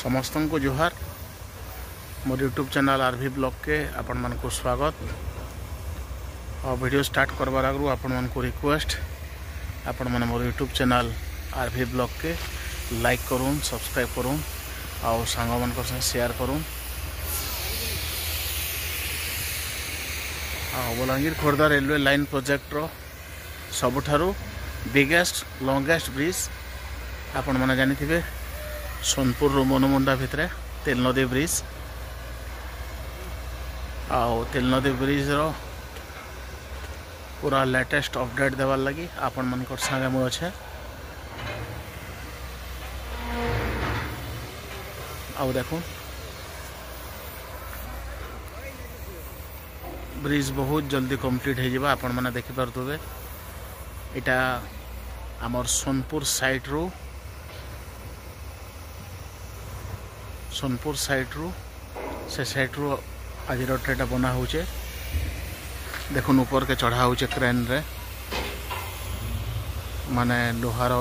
ସମସ୍ତଙ୍କୁ ଜୁହାର ମୋର ୟୁଟ୍ୟୁବ୍ ଚ୍ୟାନେଲ୍ ଆର୍ ଭି ବ୍ଲଗ୍କେ ଆପଣମାନଙ୍କୁ ସ୍ୱାଗତ ଆଉ ଭିଡ଼ିଓ ଷ୍ଟାର୍ଟ କରବାର ଆଗରୁ ଆପଣମାନଙ୍କୁ ରିକ୍ୱେଷ୍ଟ ଆପଣମାନେ ମୋର ୟୁଟ୍ୟୁବ୍ ଚ୍ୟାନେଲ୍ ଆର୍ ଭି ବ୍ଲଗ୍କେ ଲାଇକ୍ କରୁନ୍ ସବସ୍କ୍ରାଇବ୍ କରୁନ୍ ଆଉ ସାଙ୍ଗମାନଙ୍କ ସାଙ୍ଗେ ସେୟାର କରୁନ୍ ଆଉ ବଲାଙ୍ଗୀର ଖୋର୍ଦ୍ଧା ରେଲୱେ ଲାଇନ୍ ପ୍ରୋଜେକ୍ଟର ସବୁଠାରୁ ବିଗେଷ୍ଟ ଲଙ୍ଗେଷ୍ଟ ବ୍ରିଜ୍ ଆପଣମାନେ ଜାଣିଥିବେ ସୋନପୁରରୁ ମନମୁଣ୍ଡା ଭିତରେ ତେଲନଦୀ ବ୍ରିଜ୍ ଆଉ ତେଲନଦୀ ବ୍ରିଜ୍ର ପୁରା ଲେଟେଷ୍ଟ ଅପଡ଼େଟ୍ ଦେବାର୍ ଲାଗି ଆପଣମାନଙ୍କର ସାଙ୍ଗେ ମୁଁ ଅଛେ ଆଉ ଦେଖୁନ୍ ବ୍ରିଜ୍ ବହୁତ ଜଲ୍ଦି କମ୍ପ୍ଲିଟ୍ ହେଇଯିବ ଆପଣମାନେ ଦେଖିପାରୁଥିବେ ଏଇଟା ଆମର ସୋନପୁର ସାଇଟ୍ରୁ ସୋନପୁର ସାଇଟ୍ରୁ ସେ ସାଇଡ଼୍ରୁ ଆଜିର ଟ୍ରେଟା ବନା ହେଉଛେ ଦେଖୁନ୍ ଉପରକେ ଚଢ଼ା ହେଉଛେ କ୍ରେନ୍ରେ ମାନେ ଲୁହାର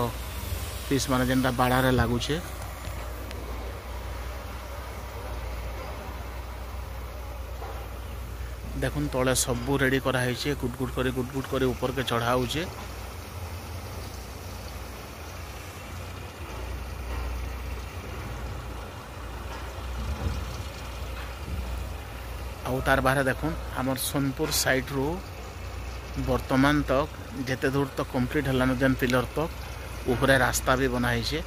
ପିସ୍ ମାନେ ଯେନ୍ଟା ବାଡ଼ାରେ ଲାଗୁଛେ ଦେଖୁନ୍ ତଳେ ସବୁ ରେଡ଼ି କରାହେଇଛେ হয়েছে ଗୁଟ୍ କରି করে ଗୁଟ୍ କରି ଉପରକେ ଚଢ଼ା চড়া ଆଉ ତାର ବାହାରେ ଦେଖୁନ୍ ଆମର୍ ସୋନପୁର ସାଇଡ଼୍ରୁ ବର୍ତ୍ତମାନ ତକ୍ ଯେତେ ଦୂର ତକ କମ୍ପ୍ଲିଟ୍ ହେଲାନ ଯେନ୍ ପିଲର ତକ୍ ଉପରେ ରାସ୍ତା ବି ବନା ହେଇଛେ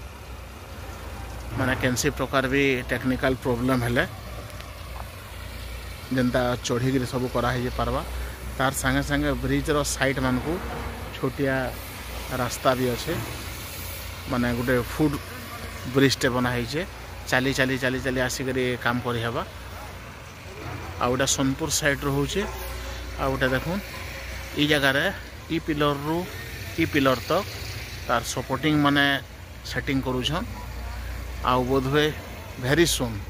ମାନେ କେନ୍ସି ପ୍ରକାର ବି ଟେକ୍ନିକାଲ ପ୍ରୋବ୍ଲେମ୍ ହେଲେ ଯେନ୍ତା ଚଢ଼ିକିରି ସବୁ କରାହେଇ ପାର୍ବା ତାର ସାଙ୍ଗେ ସାଙ୍ଗେ ବ୍ରିଜ୍ର ସାଇଡ଼୍ମାନଙ୍କୁ ଛୋଟିଆ ରାସ୍ତା ବି ଅଛେ ମାନେ ଗୋଟେ ଫୁଡ଼ ବ୍ରିଜ୍ଟେ ବନା ହେଇଛେ ଚାଲି ଚାଲି ଚାଲି ଚାଲି ଆସିକରି କାମ କରିହେବା आउटा सोनपुर साइड रो होचे आउटा देखूँ ये जगार इ पिलर रु इ पिलर तक तार सपोर्टिंग माने सेटिंग करुछन आउ बोधे भेरी सुन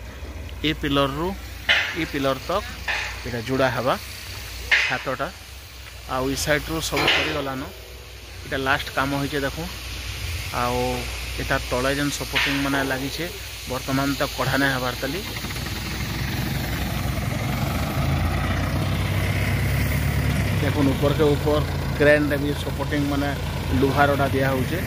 इ पिलर रु इ पिलर तक यहाँ जोड़ा हवा हाथटा आउ इ साइड रु सब सरीगलान এটা লাস্ট কাম হয়েছে দেখো আও এটা তলে যেন সপোর্টিং মানে লাগিছে বর্তমান তো কঢ়া নাই হবার তালি দেখুন উপরকে উপর ক্রেনরে ବି ସପୋର୍ଟିଂ ମାନେ ଲୁହା ରଡ଼ା ଦିଆହେଉଛେ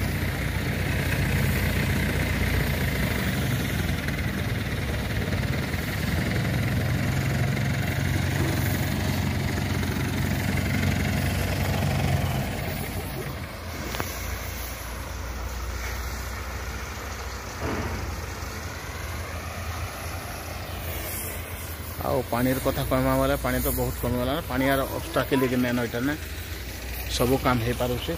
ଆଉ ପାଣିର କଥା କହେମା ବେଲେ ପାଣି ତ ବହୁତ କମିଗଲାନ ପାଣି ଆର ଅବସ୍ଥାକେ ଲେକି ନାଇଁନ ଇଟାନେ ସବୁ କାମ ହେଇପାରୁଛେ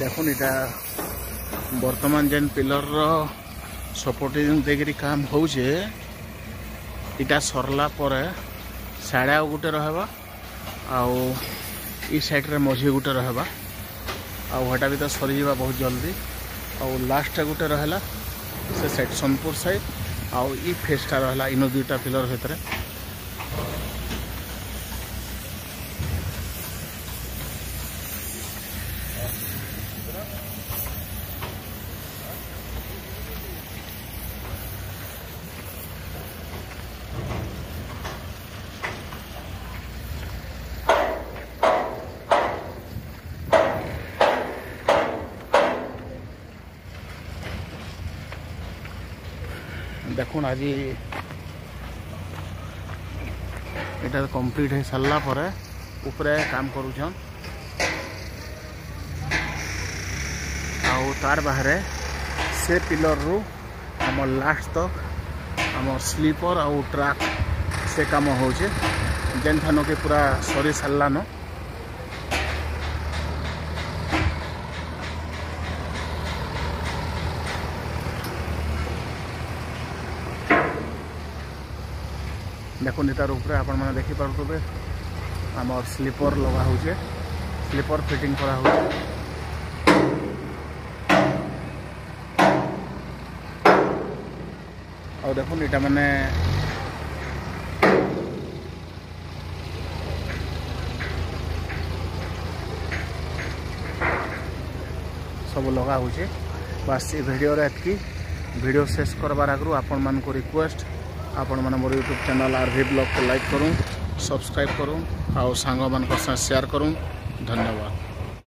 দেখুন এটা বর্তমান যেন পিলরর ସପୋର୍ଟ ଦେଇକରି କାମ ହେଉଛେ ଇଟା ସରିଲା ପରେ ସାଢ଼େ ଆଉ ଗୋଟେ ରହିବା ଆଉ ଇ ସାଇଡ଼୍ରେ ମଝି ଗୋଟେ ରହିବା ଆଉ ହେଟା ବି ତ ସରିଯିବା ବହୁତ ଜଲ୍ଦି ଆଉ ଲାଷ୍ଟଟା ଗୋଟେ ରହିଲା ସେ ସାଇଡ଼୍ ସୋନପୁର ସାଇଡ଼୍ ଆଉ ଇ ଫେସ୍ଟା ରହିଲା ଇନୁ ଦୁଇଟା ପିଲର୍ ଭିତରେ দেখুন আজ এটা কমপ্লিট হয়ে সারা পরে উপরে কাম করুছন আার বাহারে সে পিলরু আমার লাস্ট তক আমার স্লিপর আউ ট্রাক সে কাম হচ্ছে যেন থানকে পুরা সরি সারলানো দেখুন এটার উপরে আপনার মানে দেখি দেখিপারে আমার স্লিপর লগা হচ্ছে স্লিপর ফিটিং করা হচ্ছে দেখুন এটা মানে সব লগা হচ্ছে বাস এই ভিডিওর এতকি ভিডিও শেষ করবার আগর আপনার রিকোয়েস্ট ଆପଣମାନେ ମୋର ୟୁଟ୍ୟୁବ୍ ଚ୍ୟାନେଲ୍ ଆର୍ ଭି ବ୍ଲଗ୍କୁ ଲାଇକ୍ କରୁନ୍ ସବସ୍କ୍ରାଇବ୍ କରୁନ୍ ଆଉ ସାଙ୍ଗମାନଙ୍କ ସାଙ୍ଗେ ସେୟାର୍ କରୁନ୍ ଧନ୍ୟବାଦ